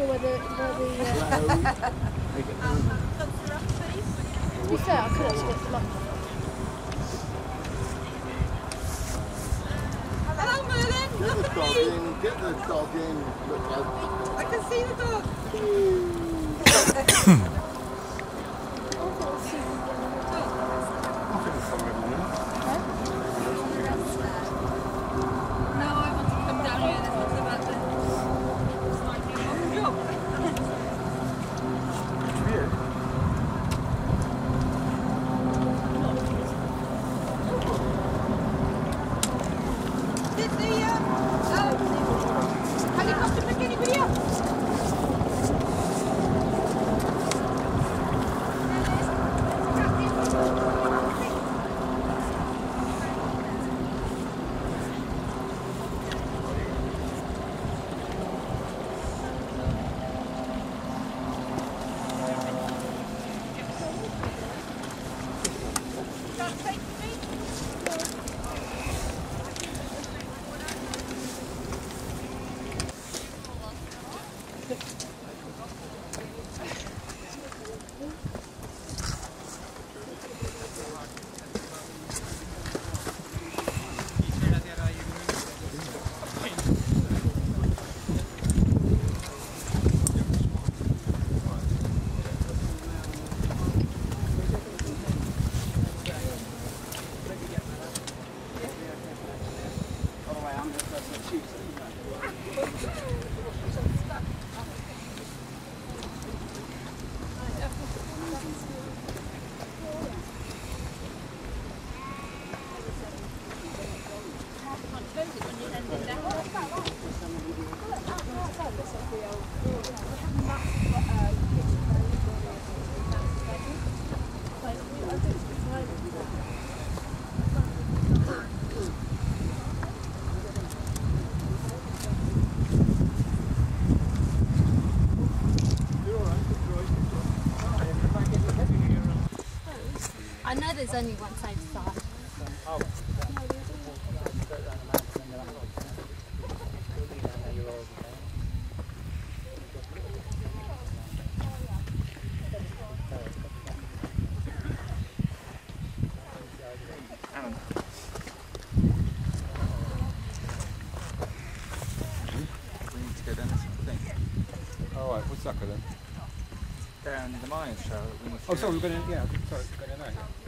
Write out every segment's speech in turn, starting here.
I'm not quite sure whether, whether uh, to be fair, I could actually get lucky. Hello, Merlin. Get Look the at dog me. in, get the dog in. I can see the dog. けにくりよ know there's only one safe side. We need to go down this thing. All right, what's Zucker then? Down the mine trail. We need to Oh, go- sorry, we're going to, yeah, sorry, we're going to know.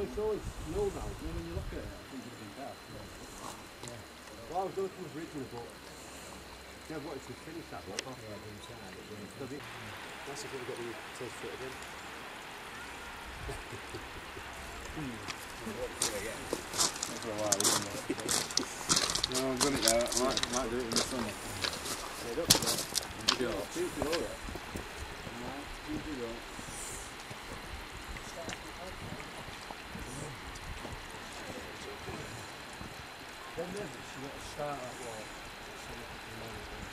it's always snow now. You know, when you look at it, I think it's been dark. Well, I was going to and I thought, yeah, what if we finish that? Yeah, Does it? That's if we've got the taste for it again. For a while, isn't it? no, I've done it now. I might, might do it in the summer. Yeah, look, yeah. Sure. It all right. Keep it going. nervous. You got to start at like.